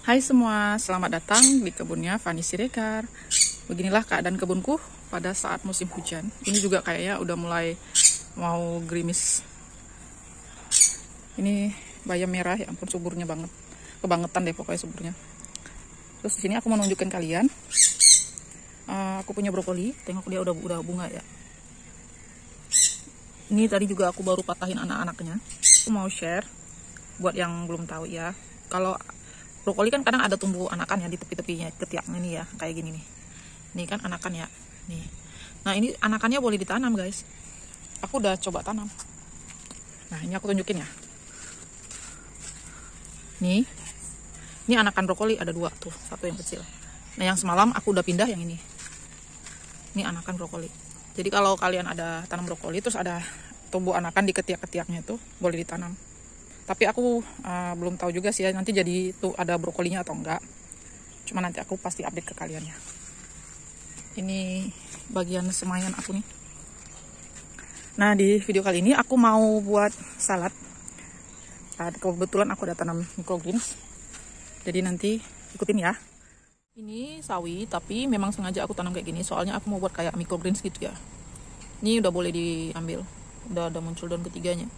Hai semua, selamat datang di kebunnya Fani Sirekar. Beginilah keadaan kebunku pada saat musim hujan. Ini juga kayaknya udah mulai mau gerimis. Ini bayam merah, ya ampun suburnya banget. Kebangetan deh pokoknya suburnya. Terus di sini aku mau nunjukin kalian. Uh, aku punya brokoli, tengok dia udah udah bunga ya. Ini tadi juga aku baru patahin anak-anaknya. Aku mau share buat yang belum tahu ya. Kalau brokoli kan kadang ada tumbuh anakan ya di tepi-tepinya ketiaknya nih ya, kayak gini nih. Ini kan anakan ya. Nih. Nah, ini anakannya boleh ditanam, guys. Aku udah coba tanam. Nah, ini aku tunjukin ya. Nih. Ini anakan brokoli ada dua tuh, satu yang kecil. Nah, yang semalam aku udah pindah yang ini. Ini anakan brokoli. Jadi kalau kalian ada tanam brokoli terus ada tumbuh anakan di ketiak-ketiaknya itu boleh ditanam. Tapi aku uh, belum tahu juga sih ya nanti jadi tuh ada brokolinya atau enggak. Cuma nanti aku pasti update ke kalian ya. Ini bagian semayan aku nih. Nah di video kali ini aku mau buat salad. Nah, kebetulan aku ada tanam microgreens. Jadi nanti ikutin ya. Ini sawi, tapi memang sengaja aku tanam kayak gini. Soalnya aku mau buat kayak microgreens gitu ya. Ini udah boleh diambil. Udah ada muncul daun ketiganya.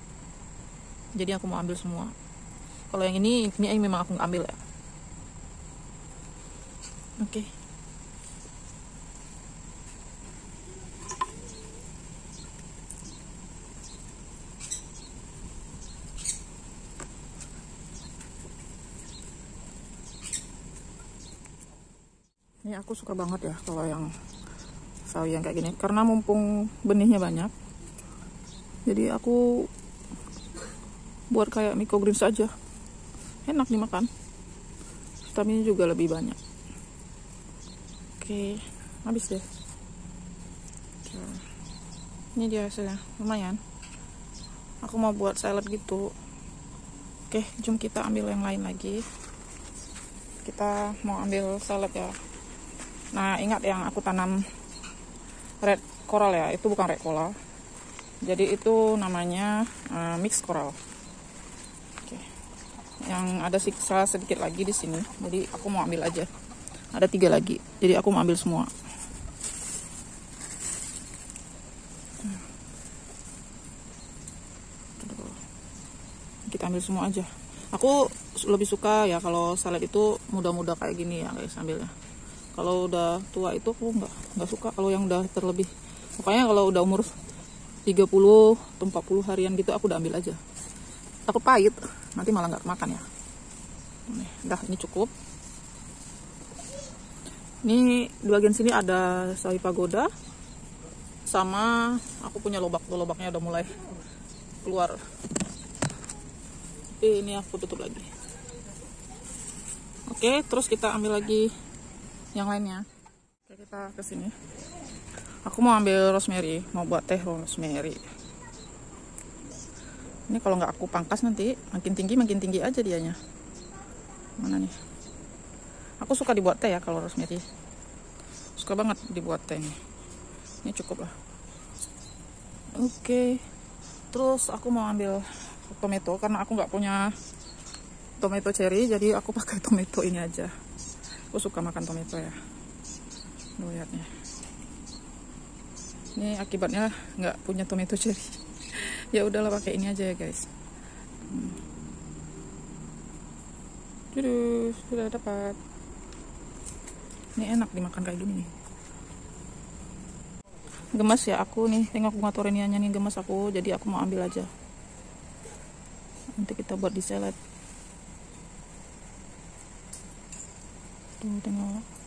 Jadi aku mau ambil semua. Kalau yang ini, ini memang aku ambil ya. Oke. Okay. ini aku suka banget ya kalau yang sawi yang kayak gini karena mumpung benihnya banyak jadi aku buat kayak microgreens saja enak dimakan. Vitaminnya juga lebih banyak. Oke habis deh. Ini dia hasilnya. Lumayan. Aku mau buat salad gitu. Oke jom kita ambil yang lain lagi. Kita mau ambil salad ya. Nah, ingat yang aku tanam red coral ya, itu bukan red coral. Jadi itu namanya uh, mix coral. Yang ada siksa sedikit lagi di sini. Jadi aku mau ambil aja. Ada tiga lagi. Jadi aku mau ambil semua. Kita ambil semua aja. Aku lebih suka ya kalau salad itu muda-muda kayak gini ya guys ambilnya kalau udah tua itu aku nggak nggak suka kalau yang udah terlebih makanya kalau udah umur 30 atau 40 harian gitu aku udah ambil aja takut pahit nanti malah nggak makan ya. Udah ini cukup. Ini di bagian sini ada sawi pagoda sama aku punya lobak. Tuh lobaknya udah mulai keluar. Tapi ini aku tutup lagi. Oke terus kita ambil lagi yang lainnya. Oke, kita ke sini. Aku mau ambil rosemary. Mau buat teh rosemary ini kalau nggak aku pangkas nanti makin tinggi makin tinggi aja dianya. Mana nih? Aku suka dibuat teh ya kalau rosemary. Suka banget dibuat teh ini. Ini cukup lah. Oke. Terus aku mau ambil tomato karena aku nggak punya tomato cherry jadi aku pakai tomato ini aja. Aku suka makan tomato ya. Lihatnya. Ini akibatnya nggak punya tomato cherry ya udahlah pakai ini aja ya guys. Judus, sudah dapat. Ini enak dimakan kayak gini nih. Gemes ya aku nih tengok bunga torenianya nih gemes aku. Jadi aku mau ambil aja. Nanti kita buat di salad. Tuh tengok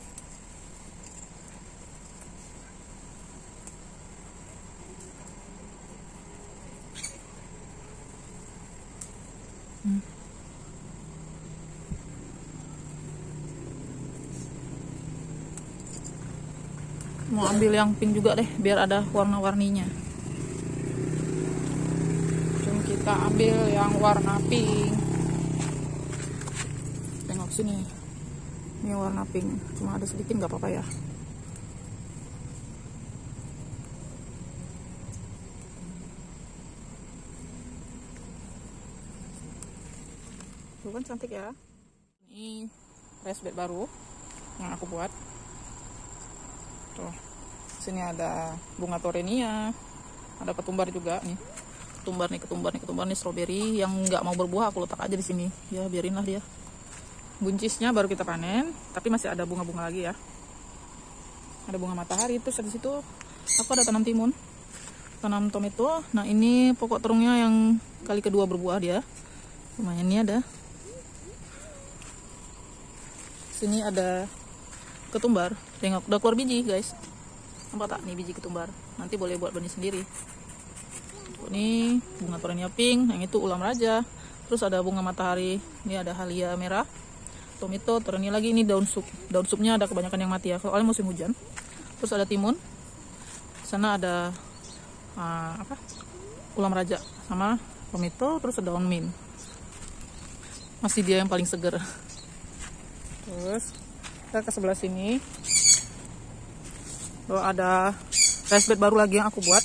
mau ambil yang pink juga deh biar ada warna-warninya. Jom kita ambil yang warna pink. Tengok sini. Ini warna pink. Cuma ada sedikit nggak apa-apa ya. Tuh kan cantik ya. Ini raised bed baru yang aku buat tuh sini ada bunga torenia ada ketumbar juga nih. Ketumbar nih ketumbar nih ketumbar nih strawberry yang nggak mau berbuah aku letak aja di sini. Ya biarinlah dia. Buncisnya baru kita panen tapi masih ada bunga-bunga lagi ya. Ada bunga matahari terus di situ aku ada tanam timun. Tanam tomato. Nah ini pokok terungnya yang kali kedua berbuah dia. Lumayan ini ada. Sini ada ketumbar. Tengok udah keluar biji guys. Nampak tak? Nih biji ketumbar. Nanti boleh buat benih sendiri. Ini bunga torenya pink yang itu ulam raja. Terus ada bunga matahari. Ini ada halia merah. Tomato terus lagi ini daun sup. Daun supnya ada kebanyakan yang mati ya soalnya musim hujan. Terus ada timun. Sana ada uh, apa? Ulam raja sama tomato terus ada daun mint. Masih dia yang paling seger. Terus kita ke sebelah sini. Tuh ada rice bed baru lagi yang aku buat.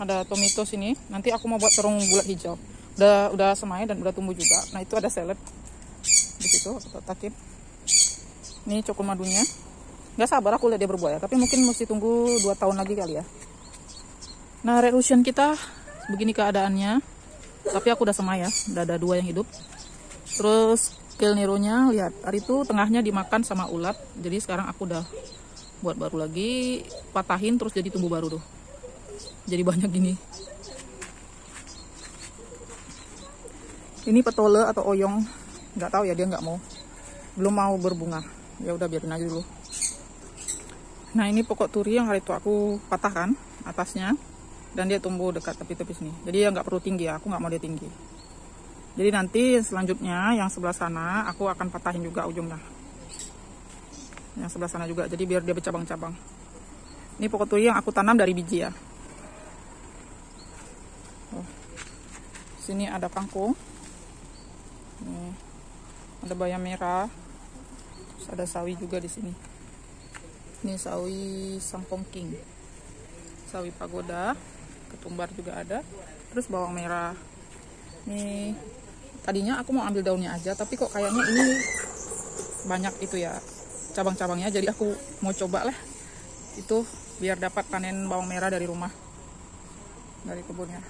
Ada tomato sini. Nanti aku mau buat terung bulat hijau. Udah udah semai dan udah tumbuh juga. Nah itu ada salad. Di situ takin ini cokul madunya. Nggak sabar aku lihat dia berbuah ya tapi mungkin mesti tunggu 2 tahun lagi kali ya. Nah red kita begini keadaannya. Tapi aku udah semai ya. Udah ada dua yang hidup. Terus Kale Nero-nya lihat. Hari itu tengahnya dimakan sama ulat. Jadi sekarang aku udah buat baru lagi patahin terus jadi tumbuh baru tuh. Jadi banyak gini. Ini petole atau oyong? Nggak tahu ya dia nggak mau. Belum mau berbunga. Ya udah biarin aja dulu. Nah ini pokok turi yang hari itu aku patahkan atasnya dan dia tumbuh dekat tepi-tepi sini. Jadi ya nggak perlu tinggi ya aku nggak mau dia tinggi jadi nanti selanjutnya yang sebelah sana aku akan patahin juga ujungnya. Yang sebelah sana juga jadi biar dia bercabang-cabang. Ini pokok turi yang aku tanam dari biji ya. Oh. sini ada kangkung. Ini. Ada bayam merah. Terus ada sawi juga di sini. Ini sawi sangpongking sawi pagoda. Ketumbar juga ada. Terus bawang merah. Ini tadinya aku mau ambil daunnya aja tapi kok kayaknya ini banyak itu ya cabang-cabangnya. Jadi aku mau coba lah itu biar dapat panen bawang merah dari rumah dari kebunnya.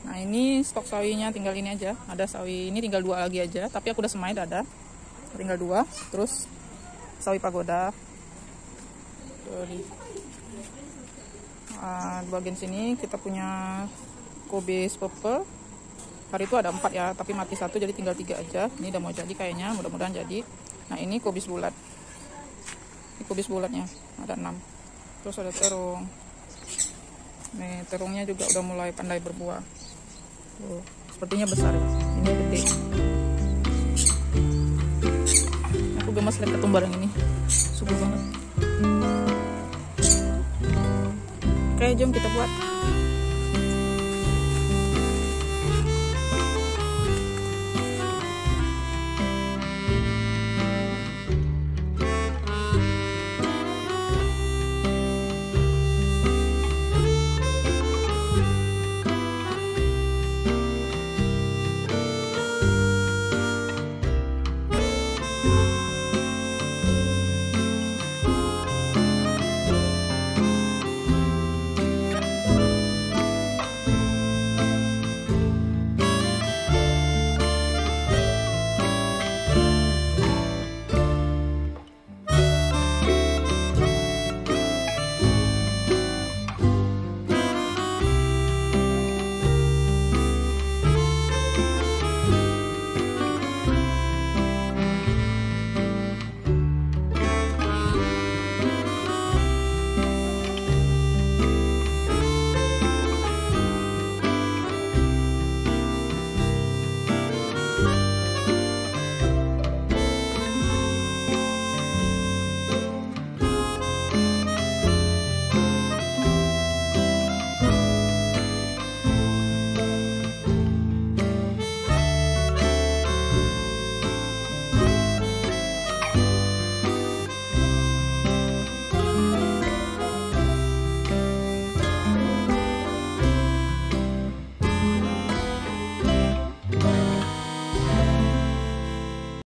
Nah ini stok sawinya tinggal ini aja. Ada sawi ini tinggal dua lagi aja tapi aku udah semai ada tinggal dua terus sawi pagoda. Di uh, bagian sini kita punya kobe purple hari itu ada empat ya tapi mati satu jadi tinggal tiga aja. Ini udah mau jadi kayaknya mudah-mudahan jadi. Nah ini kubis bulat. Ini kubis bulatnya ada enam. Terus ada terung. Nih terungnya juga udah mulai pandai berbuah. Tuh, sepertinya besar. Ya ini gede. Aku gemas lihat ketumbar yang ini. Subur banget. Oke jom kita buat Música